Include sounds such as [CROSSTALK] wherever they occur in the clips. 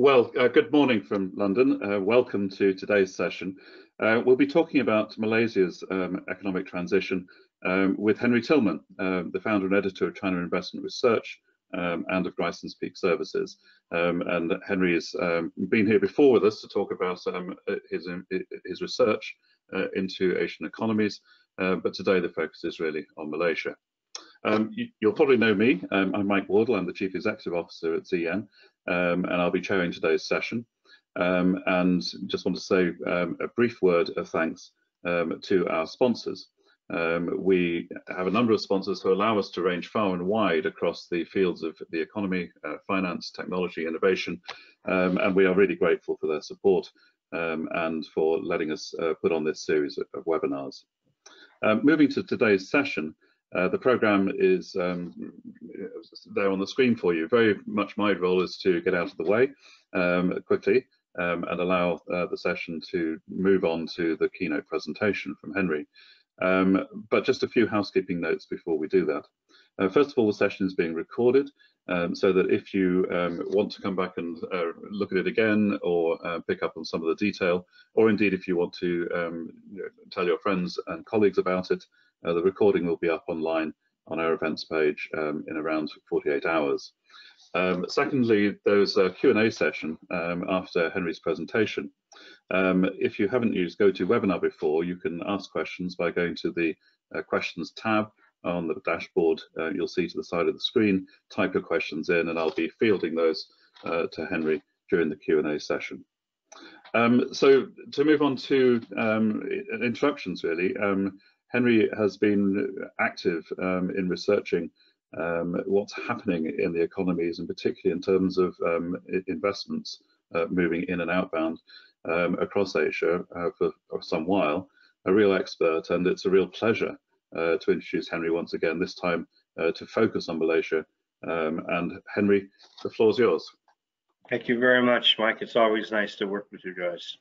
Well, uh, good morning from London. Uh, welcome to today's session. Uh, we'll be talking about Malaysia's um, economic transition um, with Henry Tillman, um, the founder and editor of China Investment Research um, and of Grisons Peak Services. Um, and Henry has um, been here before with us to talk about his, his research uh, into Asian economies, uh, but today the focus is really on Malaysia. Um, you, will probably know me. Um, I'm Mike Wardle. I'm the Chief Executive Officer at Z/Yen, um, and I'll be chairing today's session. Um, and just want to say um, a brief word of thanks um, to our sponsors. we have a number of sponsors who allow us to range far and wide across the fields of the economy, uh, finance, technology, innovation, and we are really grateful for their support and for letting us uh, put on this series of, of webinars. moving to today's session, uh, the program is um, there on the screen for you. Very much my role is to get out of the way um, quickly um, and allow uh, the session to move on to the keynote presentation from Henry. Um, but just a few housekeeping notes before we do that. Uh, first of all, the session is being recorded um, so that if you um, want to come back and uh, look at it again or uh, pick up on some of the detail, or indeed if you want to tell your friends and colleagues about it, uh, the recording will be up online on our events page um, in around 48 hours. Um, secondly, there's a Q&A session um, after Henry's presentation. Um, if you haven't used GoToWebinar before, you can ask questions by going to the uh, questions tab on the dashboard. Uh, you'll see to the side of the screen, type your questions in and I'll be fielding those uh, to Henry during the Q&A session. Um, so to move on to um, introductions really, um, Henry has been active um, in researching um, what's happening in the economies and particularly in terms of um, investments uh, moving in and outbound um, across Asia uh, for, for, some while, a real expert and it's a real pleasure uh, to introduce Henry once again, this time uh, to focus on Malaysia. Um, and Henry, the floor is yours. Thank you very much, Mike. It's always nice to work with you guys.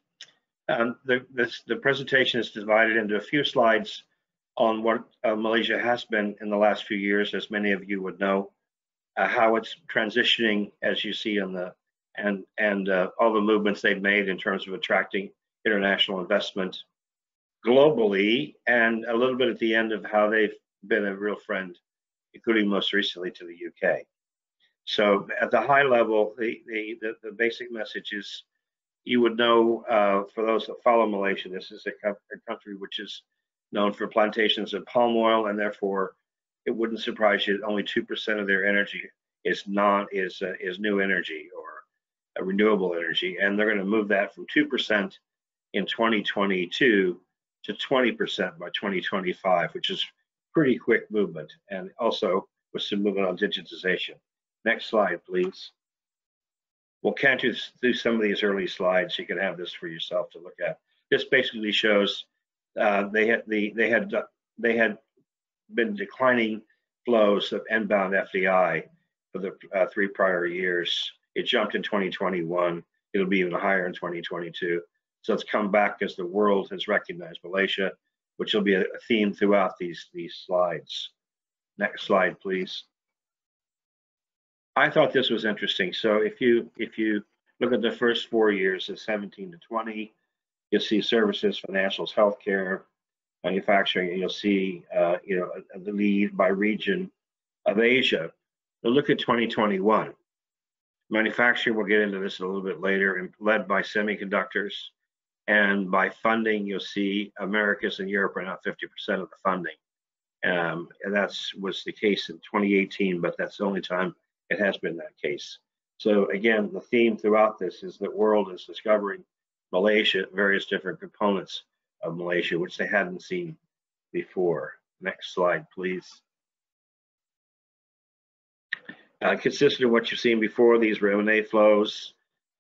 Um, the, this, the presentation is divided into a few slides on what uh, Malaysia has been in the last few years, as many of you would know, uh, how it's transitioning, as you see on the and and uh, all the movements they've made in terms of attracting international investment globally, and a little bit at the end of how they've been a real friend, including most recently to the UK. So at the high level, the the the, the basic message is you would know uh, for those that follow Malaysia, this is a, a country which is known for plantations of palm oil, and therefore it wouldn't surprise you that only 2% of their energy is non is uh, is new energy or a renewable energy, and they're going to move that from 2% in 2022 to 20% by 2025, which is pretty quick movement, and also with some movement on digitization. Next slide, please. We'll canter through some of these early slides. You can have this for yourself to look at. This basically shows uh, they had the they had they had been declining flows of inbound FDI for the uh, three prior years. It jumped in 2021. It'll be even higher in 2022. So it's come back as the world has recognized Malaysia, which will be a, theme throughout these these slides. Next slide, please. I thought this was interesting. So if you if you look at the first four years of 17 to 20, You'll see services, financials, healthcare, manufacturing, and you'll see, uh, you know, the lead by region of Asia. But look at 2021. Manufacturing, we'll get into this a little bit later, and led by semiconductors. And by funding, you'll see Americas and Europe are not 50% of the funding. Um, and that was the case in 2018, but that's the only time it has been that case. So again, the theme throughout this is that world is discovering Malaysia, various different components of Malaysia, which they hadn't seen before. Next slide, please. Uh, consistent with what you've seen before, these M&A flows.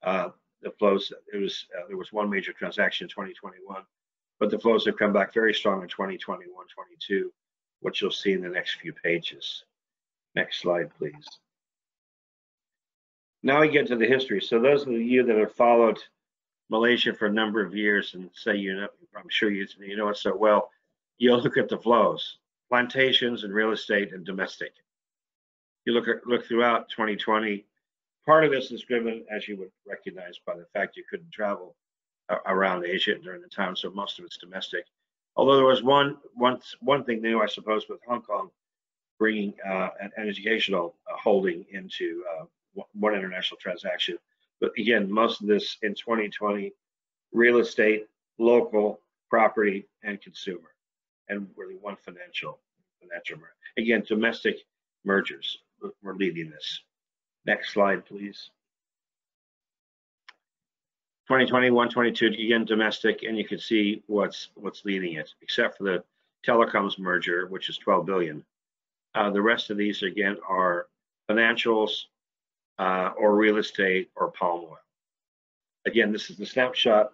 Uh, the flows, it was uh, there was one major transaction in 2021, but the flows have come back very strong in 2021, 22, which you'll see in the next few pages. Next slide, please. Now we get to the history. So those of you that have followed Malaysia for a number of years and say you know, I'm sure you you know it so well, you'll look at the flows, plantations and real estate and domestic. You look at look throughout 2020, part of this is driven, as you would recognize, by the fact you couldn't travel around Asia during the time, so most of it's domestic. Although there was one one one thing new, I suppose, with Hong Kong bringing uh, an, educational uh, holding into uh, one international transaction. But again, most of this in 2020, real estate, local, property, and consumer, and really one financial financial. Merger. Again, domestic mergers were leading this. Next slide, please. 2021, 22, again, domestic, and you can see what's what's leading it, except for the telecoms merger, which is 12 billion. Uh, the rest of these, again, are financials uh, or real estate or palm oil. Again, this is the snapshot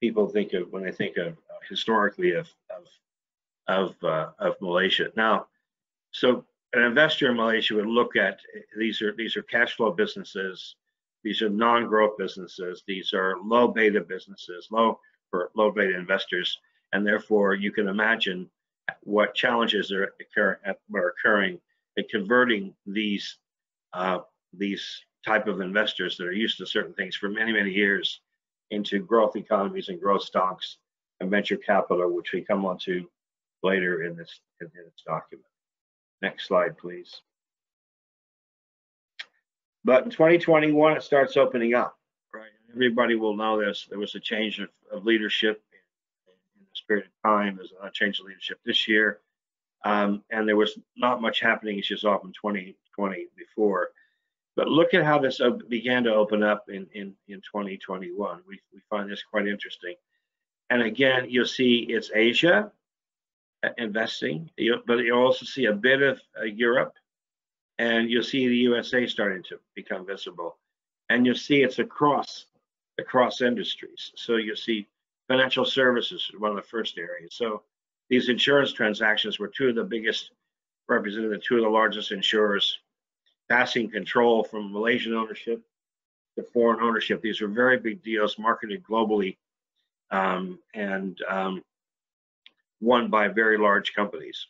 people think of when they think of uh, historically of of of, uh, of Malaysia. Now, so an investor in Malaysia would look at these are these are cash flow businesses these are non-growth businesses. These are low beta businesses, low for low beta investors, and therefore you can imagine what challenges are, are occurring in converting these uh, these type of investors that are used to certain things for many many years into growth economies and growth stocks and venture capital, which we come on to later in this in this document. Next slide, please. But in 2021, it starts opening up, right? Everybody will know this. There was a change of, of leadership in, in the spirit of time. There's a change of leadership this year. Um, and there was not much happening as you saw in 2020 before. But look at how this began to open up in, in, in 2021. We, we find this quite interesting. And again, you'll see it's Asia uh, investing, but you'll also see a bit of uh, Europe and you'll see the USA starting to become visible. And you'll see it's across across industries. So you'll see financial services is one of the first areas. So these insurance transactions were two of the biggest, represented the two of the largest insurers, passing control from Malaysian ownership to foreign ownership. These are very big deals, marketed globally, um, and um, won by very large companies.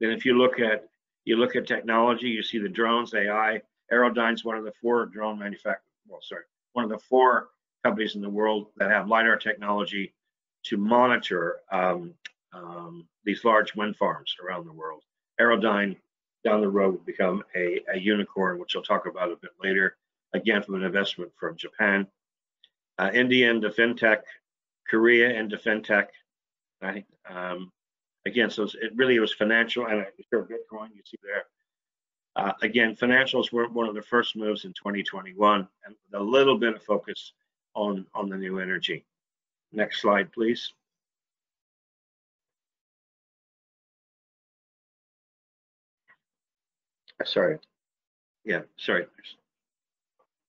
Then if you look at you look at technology, you see the drones, AI. Aerodyne's one of the four drone manufacturers, well, sorry, one of the four companies in the world that have LiDAR technology to monitor um, um, these large wind farms around the world. Aerodyne down the road will become a, a unicorn, which I'll talk about a bit later, again from an investment from Japan. Uh, India into fintech, Korea into fintech. I um, again, so it really was financial and sure Bitcoin you see there. Uh, again, financials were one of the first moves in 2021 and a little bit of focus on, on the new energy. Next slide, please. Sorry. Yeah, sorry.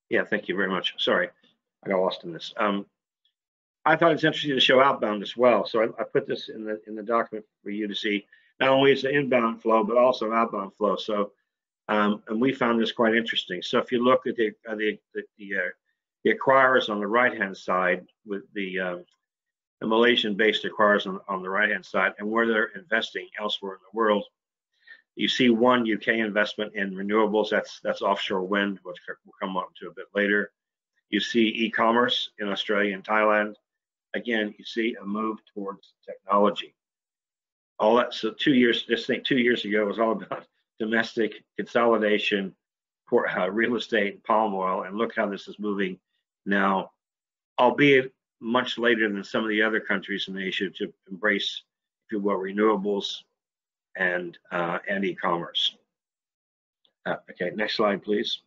Yeah, thank you very much. Sorry, I got lost in this. Um, I thought it was interesting to show outbound as well. So I, I, put this in the in the document for you to see. Not only is the inbound flow, but also outbound flow. So, um, and we found this quite interesting. So if you look at the uh, the the, the, uh, the, acquirers on the right hand side with the um, the Malaysian-based acquirers on, on the right hand side, and where they're investing elsewhere in the world, you see one UK investment in renewables. That's that's offshore wind, which we'll come on to a bit later. You see e-commerce in Australia and Thailand again, you see a move towards technology. All that, so two years, just think two years ago was all [LAUGHS] about domestic consolidation, uh, real estate, palm oil, and look how this is moving now, albeit much later than some of the other countries in Asia to embrace, if you will, renewables and uh, and e-commerce. Uh, okay, next slide, please.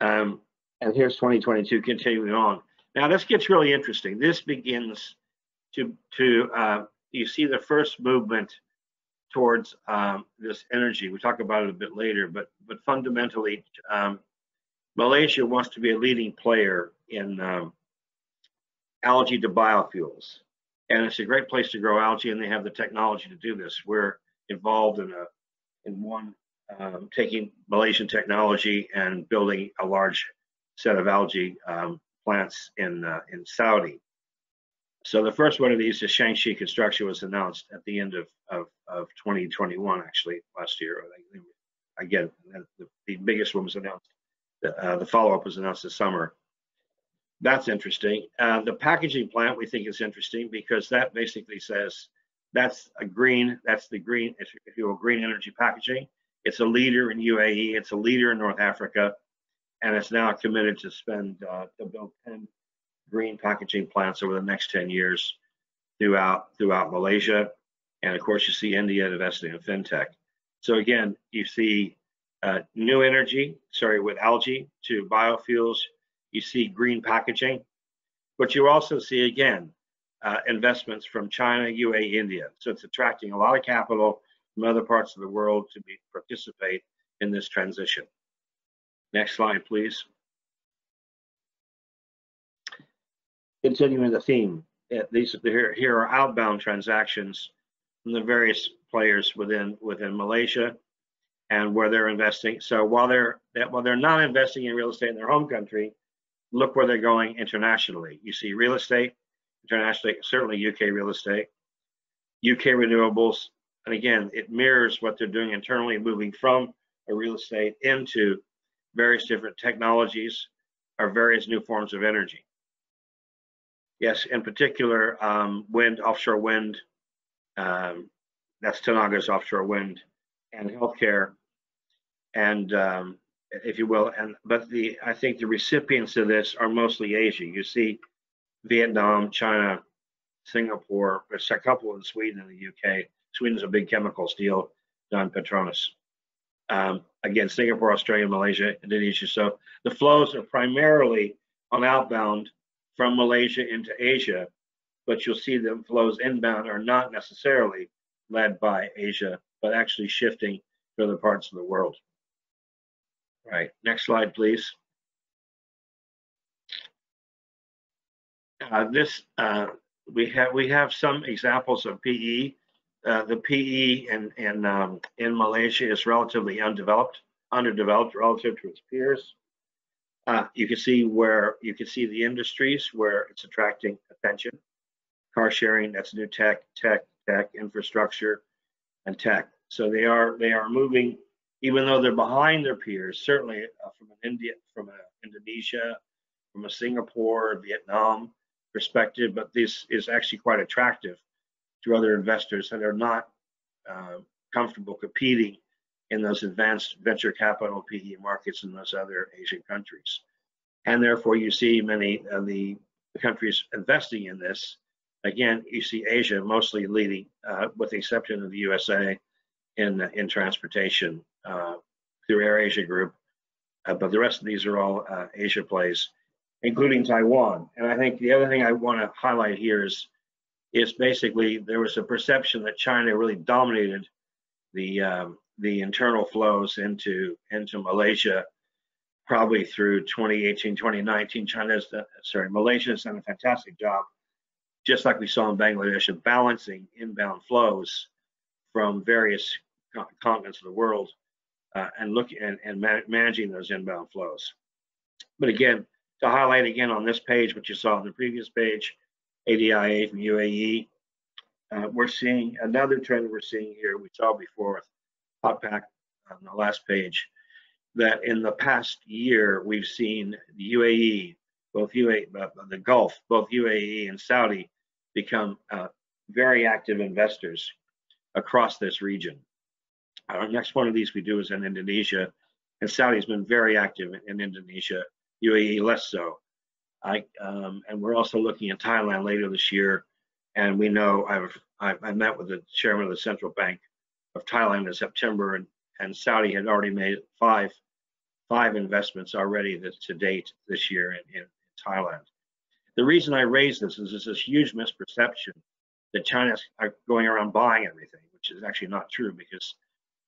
Um, and here's 2022 continuing on. Now this gets really interesting. This begins to to uh, you see the first movement towards um, this energy. We talk about it a bit later, but but fundamentally, um, Malaysia wants to be a leading player in um, algae to biofuels, and it's a great place to grow algae, and they have the technology to do this. We're involved in a in one um, taking Malaysian technology and building a large set of algae um, plants in uh, in Saudi. So the first one of these, the Shangxi construction, was announced at the end of, of, of 2021, actually last year, again, the, the biggest one was announced. Uh, the follow-up was announced this summer. That's interesting. Uh, the packaging plant we think is interesting because that basically says that's a green, that's the green, if you will, green energy packaging. It's a leader in UAE, it's a leader in North Africa, and it's now committed to spend uh, to build 10 green packaging plants over the next 10 years throughout throughout Malaysia. And of course, you see India investing in fintech. So again, you see uh, new energy, sorry, with algae to biofuels. You see green packaging, but you also see again uh, investments from China, UAE, India. So it's attracting a lot of capital from other parts of the world to be, participate in this transition. Next slide, please. Continuing the theme, these here, here are outbound transactions from the various players within within Malaysia and where they're investing. So while they're while they're not investing in real estate in their home country, look where they're going internationally. You see real estate internationally, certainly UK real estate, UK renewables, and again, it mirrors what they're doing internally, moving from a real estate into various different technologies or various new forms of energy. Yes, in particular, um, wind, offshore wind, um, that's Tenaga's offshore wind, and healthcare, and um, if you will, and but the I think the recipients of this are mostly Asia. You see Vietnam, China, Singapore, there's a couple in Sweden and the UK. Sweden's a big chemical steel, Don Petronas. Um, again, Singapore, Australia, Malaysia, Indonesia. So the flows are primarily on outbound from Malaysia into Asia, but you'll see the flows inbound are not necessarily led by Asia, but actually shifting to other parts of the world. Right, next slide, please. Uh, this uh, we have we have some examples of PE. Uh, the PE in in um, in Malaysia is relatively undeveloped, underdeveloped relative to its peers. Uh, you can see where you can see the industries where it's attracting attention. Car sharing, that's new tech, tech, tech, infrastructure, and tech. So they are they are moving, even though they're behind their peers. Certainly uh, from an India, from Indonesia, from a Singapore, Vietnam perspective, but this is actually quite attractive to other investors that are not uh, comfortable competing in those advanced venture capital PE markets in those other Asian countries. And therefore, you see many of the countries investing in this. Again, you see Asia mostly leading, uh, with the exception of the USA, in in transportation uh, through AirAsia Group. Uh, but the rest of these are all uh, Asia plays, including Taiwan. And I think the other thing I want to highlight here is is basically there was a perception that China really dominated the um, the internal flows into into Malaysia probably through 2018 2019 China's done, sorry Malaysia's done a fantastic job just like we saw in Bangladesh of balancing inbound flows from various continents of the world uh, and look and, and ma managing those inbound flows but again to highlight again on this page what you saw on the previous page ADIA from UAE uh, we're seeing another trend we're seeing here we saw before with pack on the last page that in the past year we've seen the UAE, both UAE, uh, the Gulf, both UAE and Saudi become uh, very active investors across this region. Our next one of these we do is in Indonesia, and Saudi has been very active in, Indonesia, UAE less so. I, um, and we're also looking at Thailand later this year, and we know I've I've I met with the chairman of the central bank of Thailand in September, and, and Saudi had already made five five investments already to date this year in, in, Thailand. The reason I raise this is there's this huge misperception that China's are going around buying everything, which is actually not true because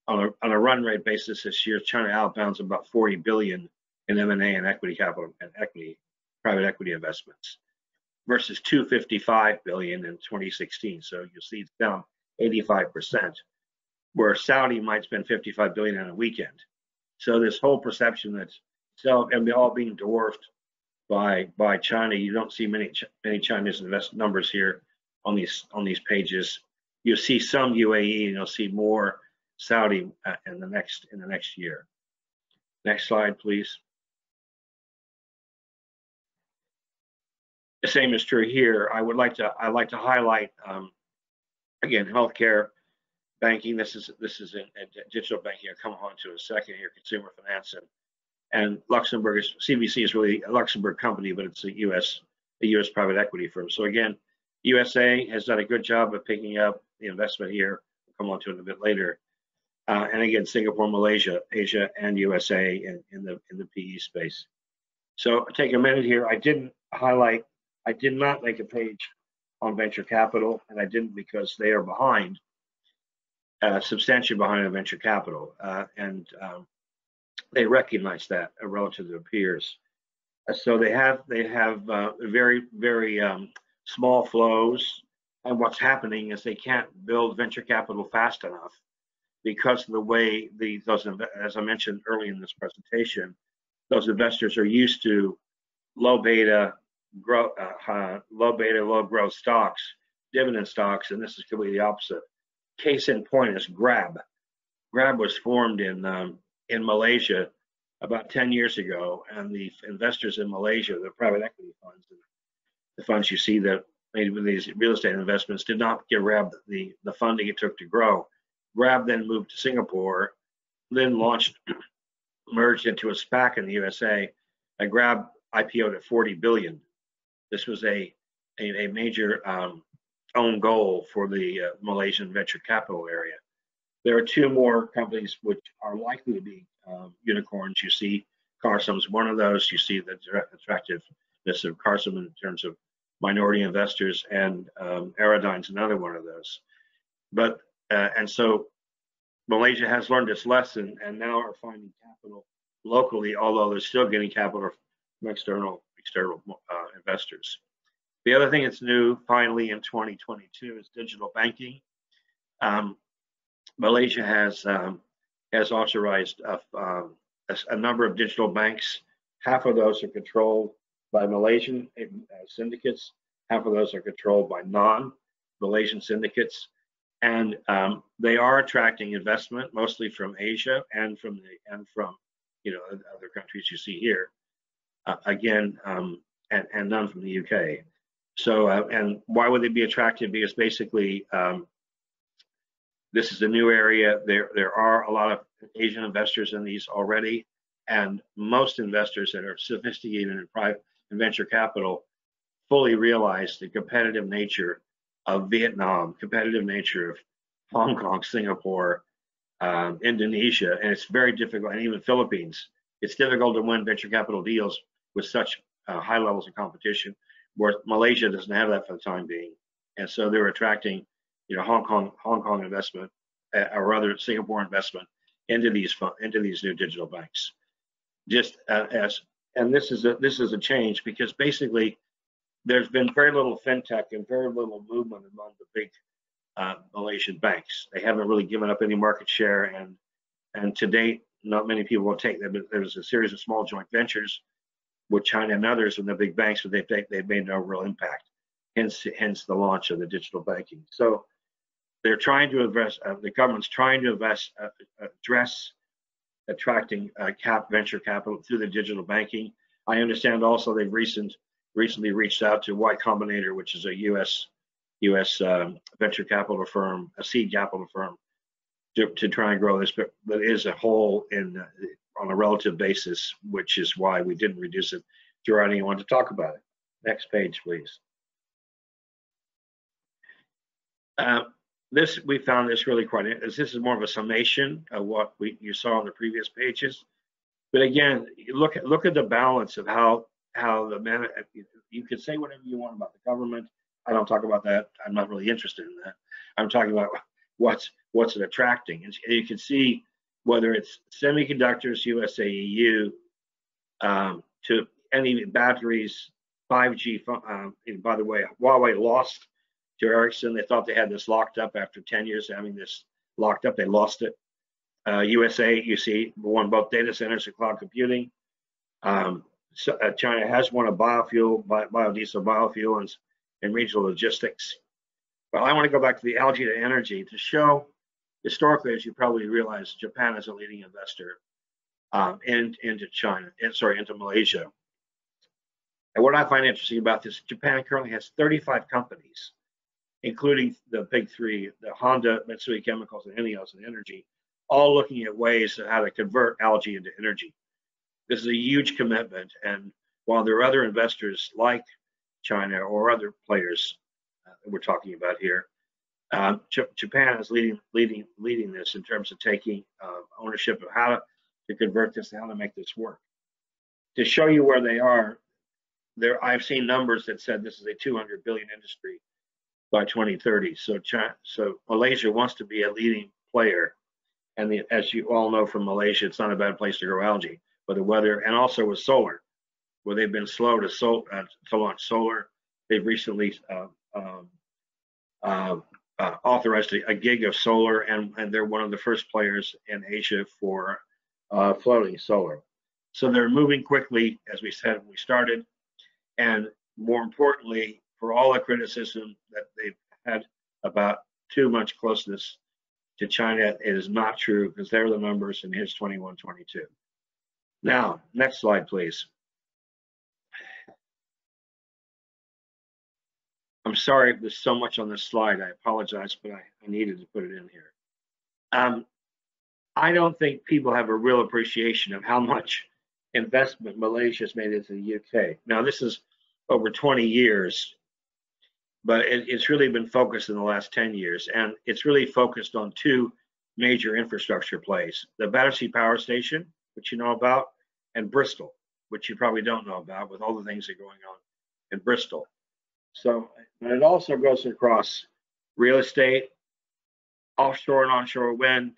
on a, on a run rate basis this year, China outbounds about 40 billion in M&A and equity capital and equity, private equity investments versus 255 billion in 2016. So you'll see it's down 85 percent where Saudi might spend 55 billion in a weekend. So this whole perception that so and all being dwarfed by by China, you don't see many many Chinese invest numbers here on these on these pages. You'll see some UAE and you'll see more Saudi uh, in the next in the next year. Next slide, please. The same is true here. I would like to I like to highlight um, again healthcare, banking. This is this is in, in digital banking. I'll come on to a second here. Consumer finance and and Luxembourg is CVC is really a Luxembourg company, but it's a U.S. a U.S. private equity firm. So again, USA has done a good job of picking up the investment here. We'll come on to it a bit later. Uh, and again, Singapore, Malaysia, Asia, and USA in, in the in the PE space. So take a minute here. I didn't highlight, I did not make a page on venture capital, and I didn't because they are behind, uh, substantially behind on venture capital, uh, and um, they recognize that relative to their peers. Uh, so they have they have uh, very very um, small flows, and what's happening is they can't build venture capital fast enough because of the way the those as I mentioned early in this presentation, those investors are used to low beta, grow, uh, low beta, low growth stocks, dividend stocks, and this is completely the opposite. Case in point is Grab. Grab was formed in um, in Malaysia about 10 years ago, and the investors in Malaysia, the private equity funds, the funds you see that made with these real estate investments, did not give Grab the the funding it took to grow Grab then moved to Singapore, then launched, [CLEARS THROAT] merged into a SPAC in the USA. And Grab IPO'd at 40 billion. This was a a, a major um, own goal for the uh, Malaysian venture capital area. There are two more companies which are likely to be um, unicorns. You see Carsome's one of those. You see the attractiveness of Carsome in terms of minority investors, and um, Aerodyne's another one of those. But uh, and so Malaysia has learned its lesson and now are finding capital locally, although they're still getting capital from external external uh, investors. The other thing that's new finally in 2022 is digital banking. Um, Malaysia has um, has authorized a, um, a, a, number of digital banks. Half of those are controlled by Malaysian uh, syndicates. Half of those are controlled by non-Malaysian syndicates and um, they are attracting investment mostly from Asia and from the and from you know other countries you see here. Uh, again, um, and and none from the UK. So uh, and why would they be attracted Because basically um, this is a new area. There there are a lot of Asian investors in these already, and most investors that are sophisticated in private in venture capital fully realize the competitive nature of Vietnam, competitive nature of Hong Kong, Singapore, um, Indonesia, and it's very difficult, and even Philippines. It's difficult to win venture capital deals with such uh, high levels of competition, where Malaysia doesn't have that for the time being, and so they're attracting, you know, Hong Kong, Hong Kong investment, uh, or rather Singapore investment into these into these new digital banks. Just uh, as, and this is a this is a change because basically there's been very little fintech and very little movement among the big uh, Malaysian banks. They haven't really given up any market share, and and to date, not many people will take them. There was a series of small joint ventures with China and others and the big banks, but they've they've made no real impact. Hence, hence the launch of the digital banking. So they're trying to invest. Uh, the government's trying to invest, uh, address attracting uh, cap venture capital through the digital banking. I understand also they've recent recently reached out to Y Combinator, which is a U.S. U.S. Um, venture capital firm, a seed capital firm, to, to try and grow this, but but is a whole in uh, on a relative basis, which is why we didn't reduce it. Gerardine, you want to talk about it? Next page, please. Uh, this we found this really quite. This is more of a summation of what we you saw on the previous pages. But again, look at look at the balance of how how the man you can say whatever you want about the government. I don't talk about that. I'm not really interested in that. I'm talking about what's what's it attracting. And you can see whether it's semiconductors, USA, EU, um, to any batteries, 5G. Um, by the way, Huawei lost to Ericsson. They thought they had this locked up after 10 years having this locked up. They lost it. Uh, USA, you see, won both data centers and cloud computing. Um, China has won a biofuel, bi biodiesel biofuel, and, and regional logistics. But I want to go back to the Algae to energy to show historically, as you probably realize, Japan is a leading investor um, in, into China, sorry, into Malaysia. And what I find interesting about this, Japan currently has 35 companies, including the big three, the Honda, Mitsui Chemicals, and ENEOS and Energy, all looking at ways of how to convert algae into energy. This is a huge commitment, and while there are other investors like China or other players uh, that we're talking about here, um, Japan is leading leading leading this in terms of taking uh, ownership of how to, to convert this, how to make this work. To show you where they are, there I've seen numbers that said this is a 200 billion industry by 2030. So China, so Malaysia wants to be a leading player, and the, as you all know from Malaysia, it's not a bad place to grow algae. But the weather and also with solar, where they've been slow to, sol, uh, to launch solar, they've recently uh, um, uh, uh, authorized a, gig of solar, and, and they're one of the first players in Asia for uh, floating solar. So they're moving quickly, as we said when we started, and more importantly, for all the criticism that they've had about too much closeness to China, it is not true because they're the numbers in his 2122. Now, next slide, please. I'm sorry there's so much on this slide. I apologize, but I, I needed to put it in here. Um, I don't think people have a real appreciation of how much investment Malaysia has made into the UK. Now, this is over 20 years, but it, it's really been focused in the last 10 years, and it's really focused on two major infrastructure plays: the Battersea Power Station, which you know about, and Bristol, which you probably don't know about, with all the things that are going on in Bristol. So, and it also goes across real estate, offshore and onshore wind,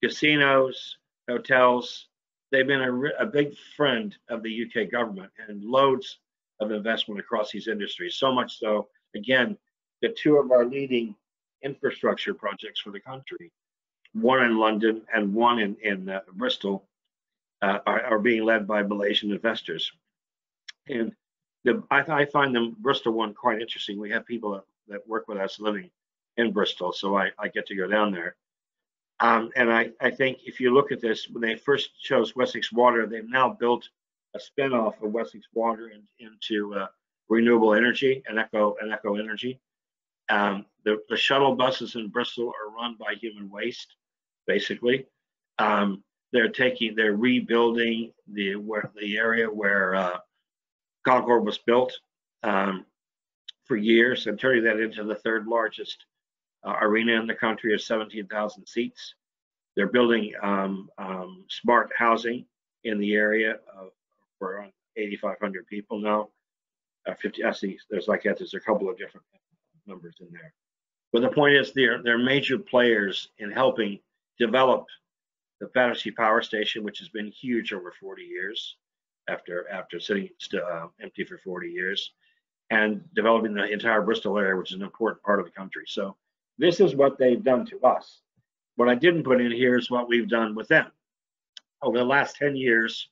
casinos, hotels. They've been a, a big friend of the UK government and loads of investment across these industries. So much so, again, that two of our leading infrastructure projects for the country, one in London and one in, in uh, Bristol, uh, are, are, being led by Malaysian investors. And the, I, I, find the Bristol one quite interesting. We have people that, that work with us living in Bristol, so I, I get to go down there. Um, and I, I think if you look at this, when they first chose Wessex Water, they've now built a spinoff of Wessex Water in, into uh, renewable energy and eco and eco energy. Um, the, the, shuttle buses in Bristol are run by human waste, basically. Um, they're taking, they're rebuilding the where the area where uh, Concorde was built um, for years and turning that into the third largest uh, arena in the country of 17,000 seats. They're building um, um, smart housing in the area of, for 8,500 people now. Uh, 50, I see there's like that, there's a couple of different numbers in there. But the point is they're, they're major players in helping develop the Battersea Power Station, which has been huge over 40 years after after sitting uh, empty for 40 years, and developing the entire Bristol area, which is an important part of the country. So this is what they've done to us. What I didn't put in here is what we've done with them. Over the last 10 years,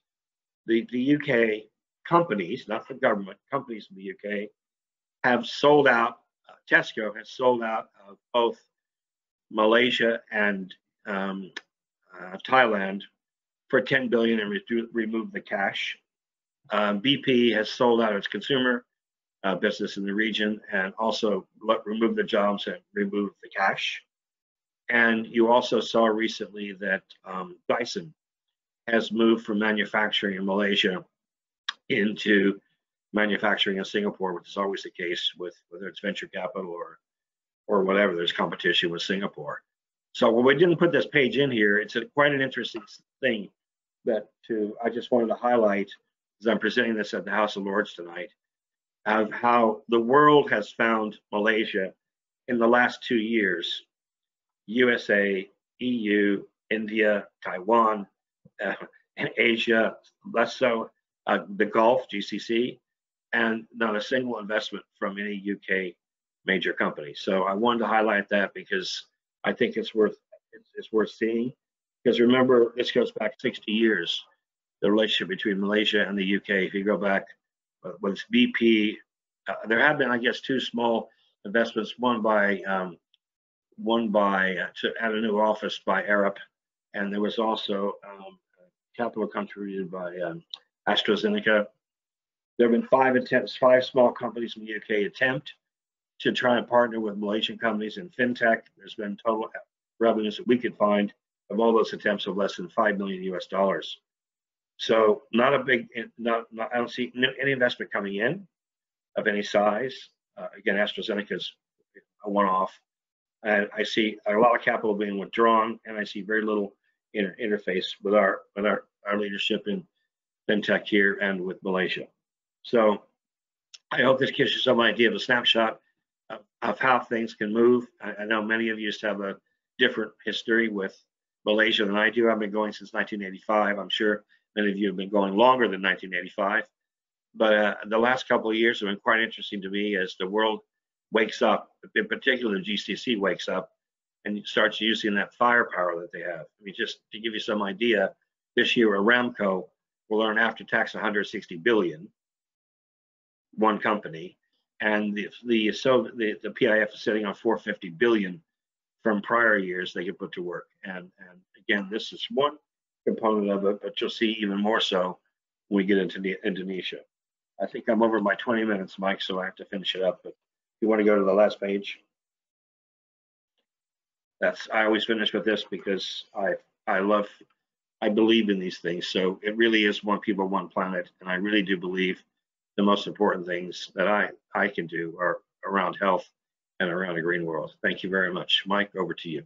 the, the UK companies, not the government, companies in the UK, have sold out, uh, Tesco has sold out of both Malaysia and um, uh, Thailand for 10 billion and re- removed the cash. Um, BP has sold out its consumer uh, business in the region and also let, removed the jobs and removed the cash. And you also saw recently that um, Dyson has moved from manufacturing in Malaysia into manufacturing in Singapore, which is always the case with whether it's venture capital or or whatever. There's competition with Singapore. So when we didn't put this page in here, it's a, quite an interesting thing that to I just wanted to highlight as I'm presenting this at the House of Lords tonight of how the world has found Malaysia in the last two years. USA, EU, India, Taiwan, uh, and Asia, less so uh, the Gulf, GCC, and not a single investment from any UK major company. So I wanted to highlight that because I think it's worth it's, it's worth seeing. Because remember, this goes back 60 years, the relationship between Malaysia and the UK. If you go back uh, with BP, uh, there have been, I guess, two small investments. One by um, one by, uh, to add a new office by Arup. And there was also um, capital contributed by um, AstraZeneca. There have been five attempts, five small companies in the UK attempt to try and partner with Malaysian companies in fintech. There's been total revenues that we could find of all those attempts of less than 5 million US dollars. So not a big, not, not I don't see any investment coming in of any size. Uh, again, AstraZeneca is a one-off. And I see a lot of capital being withdrawn, and I see very little inter interface with our with our, our leadership in fintech here and with Malaysia. So I hope this gives you some idea of a snapshot of, how things can move. I, I, know many of you have a different history with Malaysia than I do. I've been going since 1985. I'm sure many of you have been going longer than 1985. But uh, the last couple of years have been quite interesting to me as the world wakes up, in particular the GCC wakes up and starts using that firepower that they have. I mean, just to give you some idea, this year Aramco will earn after tax 160 billion, one company, and the the so the, the PIF is sitting on 450 billion from prior years they could put to work. And and again, this is one component of it, but you'll see even more so when we get into Indonesia. I think I'm over my 20 minutes, Mike, so I have to finish it up. But you want to go to the last page? That's I always finish with this because I I love I believe in these things. So it really is one people, one planet, and I really do believe the most important things that I I can do are around health and around a green world. Thank you very much, Mike. Over to you.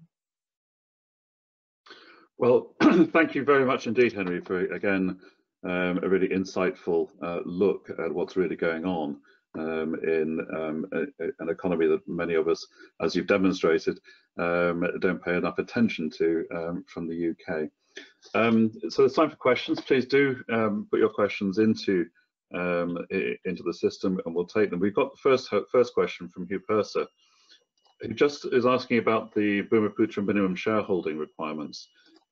Well, [CLEARS THROAT] thank you very much indeed, Henry, for again um, a really insightful uh, look at what's really going on um, in um, a, an economy that many of us, as you've demonstrated, um, don't pay enough attention to um, from the UK. Um, so it's time for questions. Please do put your questions into into the system, and we'll take them. We've got the first first question from Hugh Purser, who just is asking about the Bumiputera minimum shareholding requirements,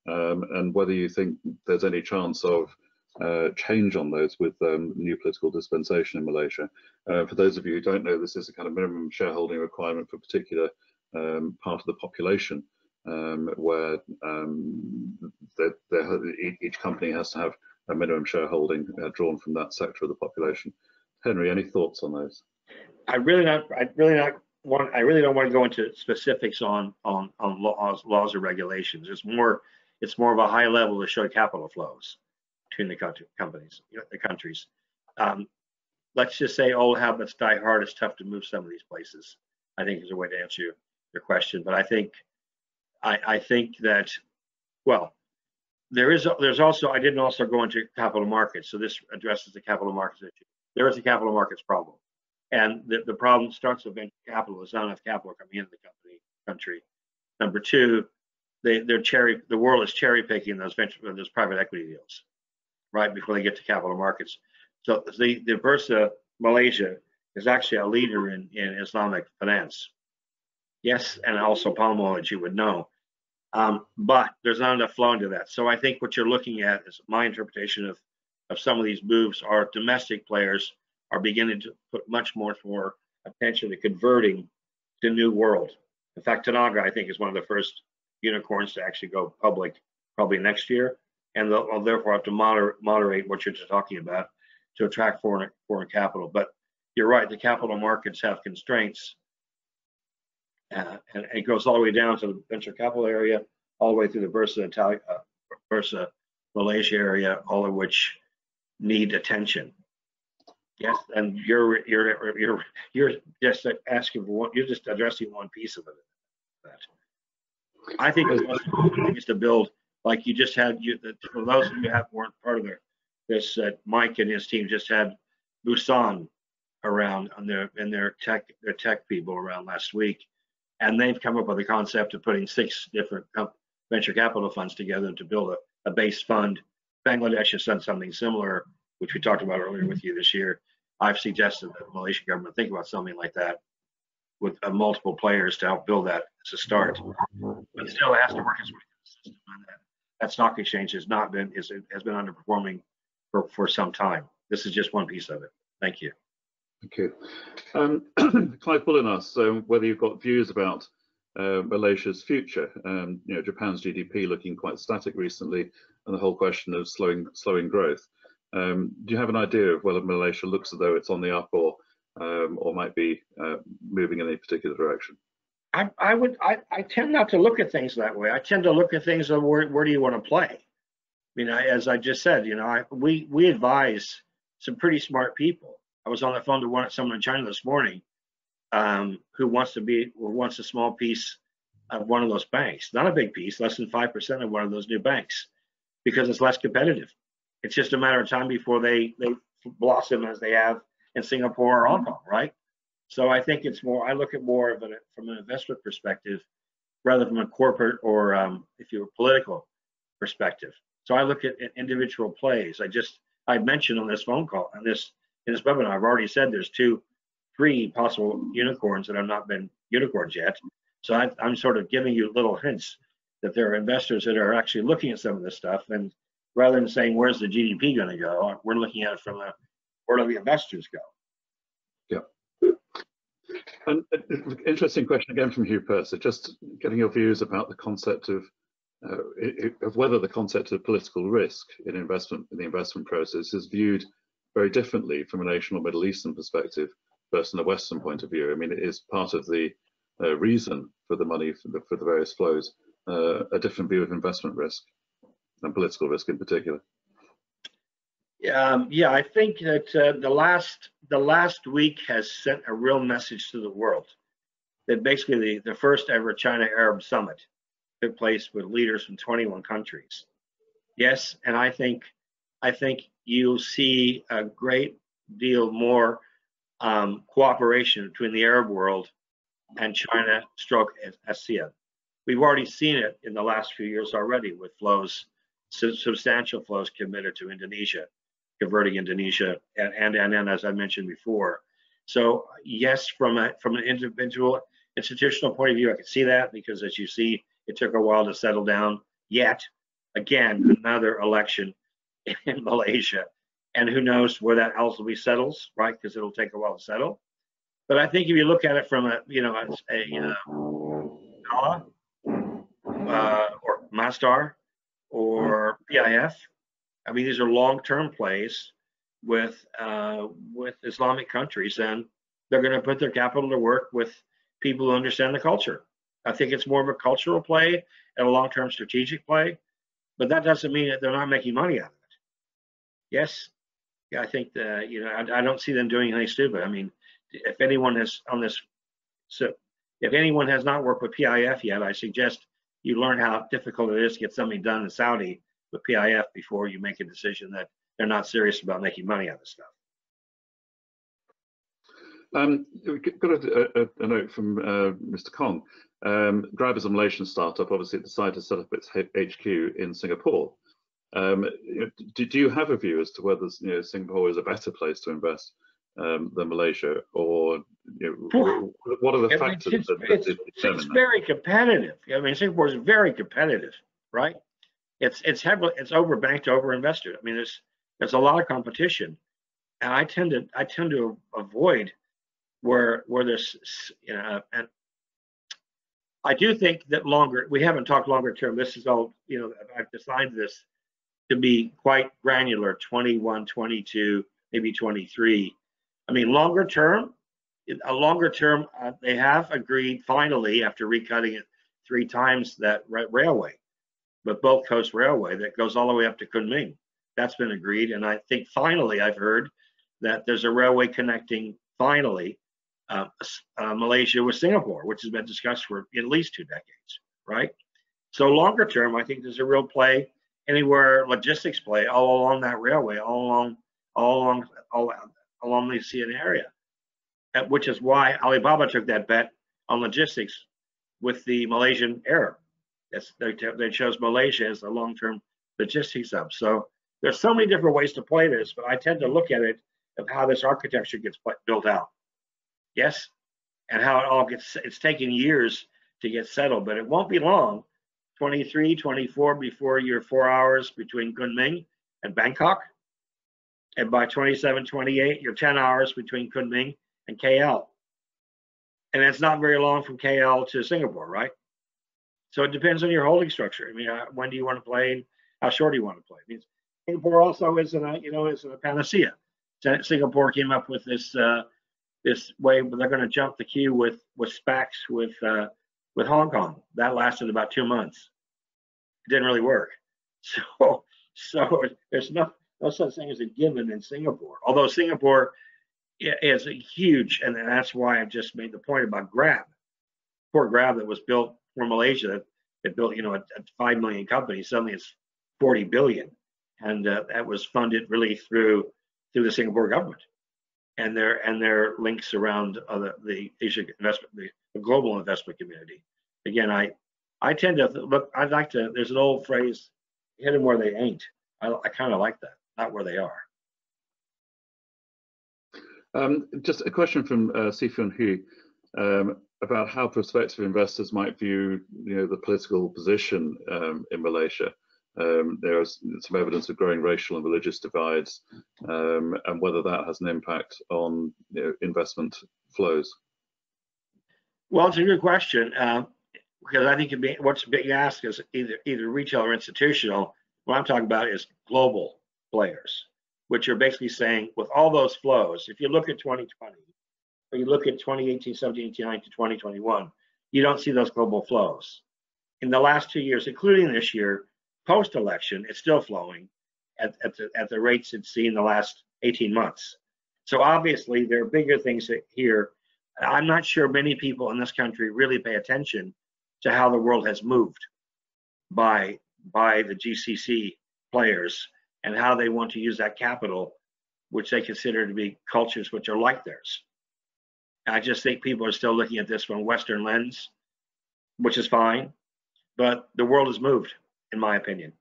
and whether you think there's any chance of uh, change on those with um, new political dispensation in Malaysia. Uh, for those of you who don't know, this is a kind of minimum shareholding requirement for a particular um, part of the population, um, where um, they're, each company has to have a minimum shareholding uh, drawn from that sector of the population. Henry, any thoughts on those? I really not. I really not want. I really don't want to go into specifics on on on laws, laws or regulations. It's more. It's more of a high level to show capital flows between the country, companies, the countries. Um, let's just say old habits die hard. It's tough to move some of these places. I think is a way to answer your, your question. But I think I, I think that well, there is there's also I didn't also go into capital markets. So this addresses the capital markets issue. There is a capital markets problem, and the, the problem starts with venture capital. There's not enough capital coming into the company country. Number two, they, they're cherry. The world is cherry picking those venture those private equity deals right before they get to capital markets. So the, the Bursa Malaysia is actually a leader in, in Islamic finance. Yes, and also palm oil, as you would know. Um, but there's not enough flow into that. So I think what you're looking at is my interpretation of, of some of these moves are domestic players are beginning to put much more more attention to converting to new world. In fact, Tenaga, I think, is one of the first unicorns to actually go public probably next year and they'll, they'll therefore have to moder moderate what you're talking about to attract foreign foreign capital. But you're right, the capital markets have constraints, uh, and it goes all the way down to the venture capital area, all the way through the Bursa Italia, uh, Bursa Malaysia area, all of which need attention. Yes, and you're you're you're you're just asking for one. You're just addressing one piece of it. That I think it's to build like you just had you for those of you who weren't part of this uh, Mike and his team just had Busan around on their and their tech their tech people around last week, and they've come up with a concept of putting six different venture capital funds together to build a, a base fund. Bangladesh has done something similar, which we talked about earlier with you this year. I've suggested that the Malaysian government think about something like that with uh, multiple players to help build that as a start. But still, it has to work its way the system that that stock exchange has not been is has been underperforming for for some time. This is just one piece of it. Thank you. Thank you. Um, [CLEARS THROAT] Clive Bullen asks um, whether you've got views about uh, Malaysia's future. Um, you know, Japan's GDP looking quite static recently, and the whole question of slowing slowing growth. Um, do you have an idea of whether Malaysia looks as though it's on the up or um, or might be uh, moving in a particular direction? I, I would I, I tend not to look at things that way. I tend to look at things of where where do you want to play. I mean, I, as I just said, you know, I, we we advise some pretty smart people. I was on the phone to one someone in China this morning um, who wants to be or wants a small piece of one of those banks, not a big piece, less than five percent of one of those new banks, because it's less competitive. It's just a matter of time before they they blossom as they have in Singapore or Hong Kong, right? So I think it's more. I look at more of it from an investment perspective rather from a corporate or um, if you were political perspective. So I look at, at individual plays. I just I mentioned on this phone call on this in this webinar. I've already said there's two, three possible unicorns that have not been unicorns yet. So I, I'm sort of giving you little hints that there are investors that are actually looking at some of this stuff and rather than saying where's the GDP going to go, we're looking at it from a where do the investors go? Yeah. And uh, interesting question again from Hugh Purser, just getting your views about the concept of uh, of whether the concept of political risk in investment in the investment process is viewed very differently from a national Middle Eastern perspective versus a Western point of view. I mean, it is part of the uh, reason for the money for the, for the various flows, uh, a different view of investment risk and political risk in particular. Um, yeah, I think that uh, the last the last week has sent a real message to the world that basically the, the first ever China Arab Summit took place with leaders from 21 countries. Yes, and I think I think you'll see a great deal more um, cooperation between the Arab world and China stroke ASEAN. We've already seen it in the last few years already with flows, substantial flows committed to Indonesia converting Indonesia and, and, and, and as I mentioned before. So yes, from a, from an individual institutional point of view, I can see that because as you see, it took a while to settle down. Yet, again, another election [LAUGHS] in Malaysia, and who knows where that ultimately settles, right? Because it'll take a while to settle. But I think if you look at it from a, you know, a, a uh, uh, or Masdar or PIF, I mean, these are long-term plays with uh, with Islamic countries, and they're going to put their capital to work with people who understand the culture. I think it's more of a cultural play and a long-term strategic play, but that doesn't mean that they're not making money out of. Yes, yeah, I think that you know I, I don't see them doing anything stupid. I mean, if anyone has on this, so if anyone has not worked with PIF yet, I suggest you learn how difficult it is to get something done in Saudi with PIF before you make a decision that they're not serious about making money on this stuff. Um, got a, a, a, note from uh, Mr. Kong. Um, Grab is a Malaysian startup, obviously decided to set up its HQ in Singapore. Um, do, do, you have a view as to whether you know, Singapore is a better place to invest um, than Malaysia, or you know, what are the factors it's, that, it's, that determine It's very competitive. I mean, Singapore is very competitive, right? it's it's heavily it's overbanked, overinvested. I mean, there's there's a lot of competition, and I tend to I tend to avoid where where there's you know and I do think that longer we haven't talked longer term. This is all you know. I've designed this to be quite granular, 21, 22, maybe 23. I mean, longer term, a longer term, uh, they have agreed finally after recutting it three times that railway but Both Coast Railway that goes all the way up to Kunming. That's been agreed. And I think finally I've heard that there's a railway connecting finally uh, uh, Malaysia with Singapore, which has been discussed for at least two decades, right? So longer term, I think there's a real play anywhere logistics play all along that railway, all along, all along, all along the ASEAN area, which is why Alibaba took that bet on logistics with the Malaysian Air they, they chose Malaysia as a long-term logistics hub. So there's so many different ways to play this, but I tend to look at it of how this architecture gets built out. Yes, and how it all gets. It's taking years to get settled, but it won't be long. 23, 24 before your four hours between Kunming and Bangkok. And by 27, 28, you're 10 hours between Kunming and KL. and that's not very long from KL to Singapore, right? So it depends on your holding structure. I mean, uh, when do you want to play? How short do you want to play? I mean, Singapore also isn't a you know isn't a panacea. Singapore came up with this uh, this way, they're going to jump the queue with with SPACs with uh, with Hong Kong. That lasted about two months. It didn't really work. [LAUGHS] So so there's no no such thing as a given in Singapore. Although Singapore is a huge, and that's why I just made the point about Grab. Poor Grab that was built for Malaysia that, built you know a, a five million company suddenly it's 40 billion, and uh, that was funded really through through the Singapore government and their and their links around other, the Asia investment, the, the, global investment community. Again, I I tend to look. I'd like to. There's an old phrase, "Hit them where they ain't." I, I kind of like that, not where they are. Um, just a question from uh, Sifun Hu um, about how prospective investors might view, you know, the political position um, in Malaysia. Um, there is some evidence of growing racial and religious divides, um, and whether that has an impact on you know, investment flows. Well, it's a good question uh, because I think be, what's being asked is either either retail or institutional. What I'm talking about is global players, which are basically saying with all those flows, if you look at 2020 or you look at 2018, 17, 18, 19, 2021, you don't see those global flows. In the last two years, including this year, post-election, it's still flowing at, at, the, at the rates it's seen the last 18 months. So obviously there are bigger things here. I'm not sure many people in this country really pay attention to how the world has moved by by the GCC players and how they want to use that capital, which they consider to be cultures which are like theirs. I just think people are still looking at this from a Western lens, which is fine, but the world has moved in my opinion.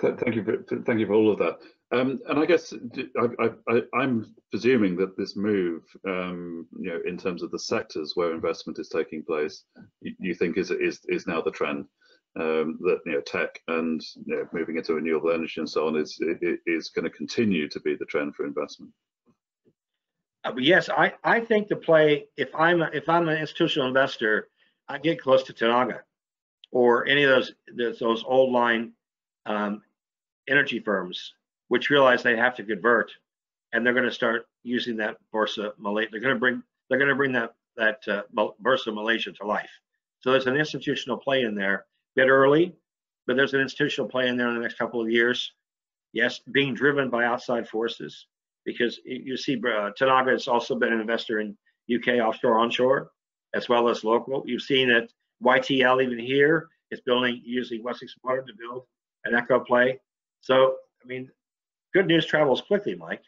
Thank you, for, thank you for all of that. Um, and I guess I, am presuming that this move, um, you know, in terms of the sectors where investment is taking place, you, you think is is is now the trend um, that you know tech and you know, moving into renewable energy and so on is is going to continue to be the trend for investment. Uh, yes, I I think the play if I'm a, if I'm an institutional investor, I get close to Tenaga or any of those those old line um, energy firms, which realize they have to convert, and they're going to start using that Bursa Malaysia. They're going to bring they're going to bring that that uh, Bursa Malaysia to life. So there's an institutional play in there, a bit early, but there's an institutional play in there in the next couple of years. Yes, being driven by outside forces, because you see, uh, Tenaga has also been an investor in UK offshore onshore, as well as local. You've seen it YTL even here is building using Wessex Water to build an echo play. So, I mean, good news travels quickly, Mike.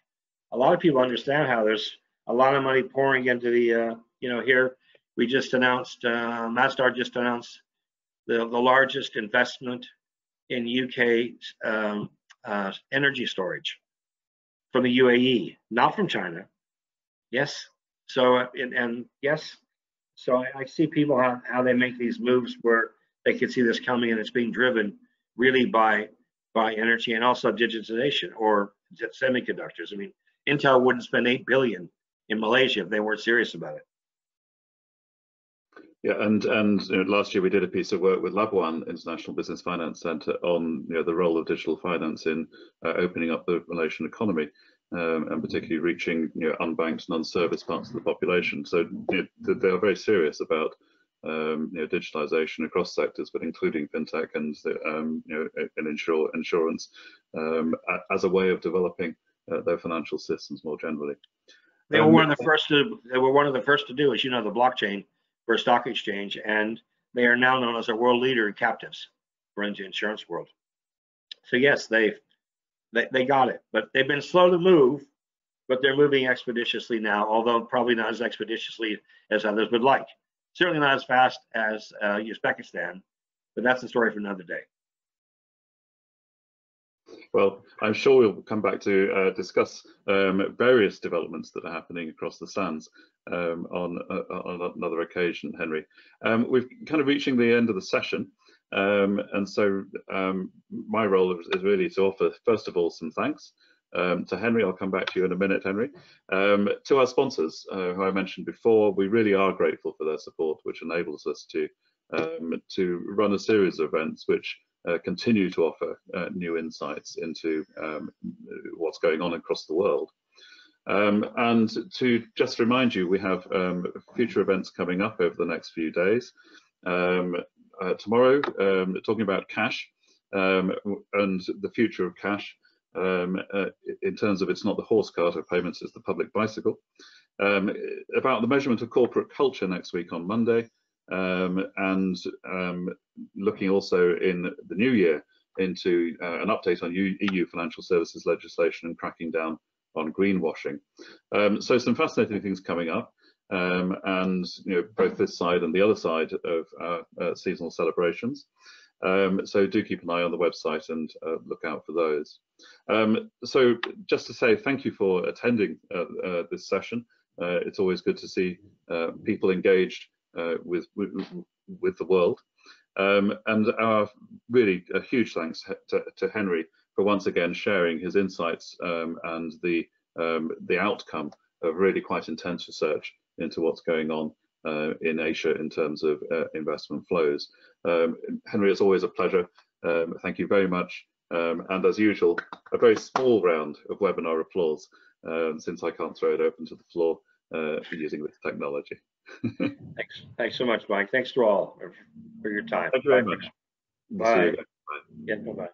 A lot of people understand how there's a lot of money pouring into the, uh, you know, here we just announced, uh, Masdar just announced the, the largest investment in UK um, uh, energy storage from the UAE, not from China. Yes. So, and, and yes, so I, I see people how, how they make these moves where they can see this coming and it's being driven really by by energy and also digitization or semiconductors. I mean, Intel wouldn't spend eight billion in Malaysia if they weren't serious about it. Yeah, and and you know, last year we did a piece of work with Labuan International Business Finance Center on you know, the role of digital finance in uh, opening up the Malaysian economy um, and particularly reaching you know, unbanked and unserviced parts of the population. So you know, they are very serious about um, you know, digitalization across sectors, but including fintech and um, you know, and insure, insurance um, as a way of developing uh, their financial systems more generally. They were one of the first to. They were one of the first to do, as you know, the blockchain for a stock exchange, and they are now known as a world leader in captives for the insurance world. So yes, they've they, they got it, but they've been slow to move, but they're moving expeditiously now, although probably not as expeditiously as others would like. Certainly not as fast as uh, Uzbekistan, but that's the story for another day. Well, I'm sure we'll come back to uh, discuss um, various developments that are happening across the sands um, on, uh, on another occasion, Henry. Um, we're kind of reaching the end of the session. Um, and so um, my role is, is, really to offer, first of all, some thanks um, to Henry. I'll come back to you in a minute, Henry. Um, to our sponsors, uh, who I mentioned before, we really are grateful for their support, which enables us to um, to run a series of events which uh, continue to offer uh, new insights into um, what's going on across the world. Um, and to just remind you, we have um, future events coming up over the next few days. Uh, tomorrow, talking about cash and the future of cash um, uh, in terms of it's not the horse cart of payments, it's the public bicycle. about the measurement of corporate culture next week on Monday. and looking also in the new year into uh, an update on EU financial services legislation and cracking down on greenwashing. Um, so some fascinating things coming up. Um, and you know both this side and the other side of our uh, seasonal celebrations. Um, so do keep an eye on the website and uh, look out for those. Um, so just to say thank you for attending uh, uh this session. Uh, it's always good to see uh, people engaged with, with, with the world. Um, and our really a huge thanks to, to Henry for once again sharing his insights um, and the um, the outcome of really quite intense research into what's going on uh, in Asia in terms of uh, investment flows. Um, Henry, it's always a pleasure. Um, thank you very much. Um, and as usual, a very small round of webinar applause um, since I can't throw it open to the floor uh, using this technology. [LAUGHS] Thanks. Thanks so much, Mike. Thanks to all for your time. Thank you very much. Bye. Bye. Yeah, bye-bye.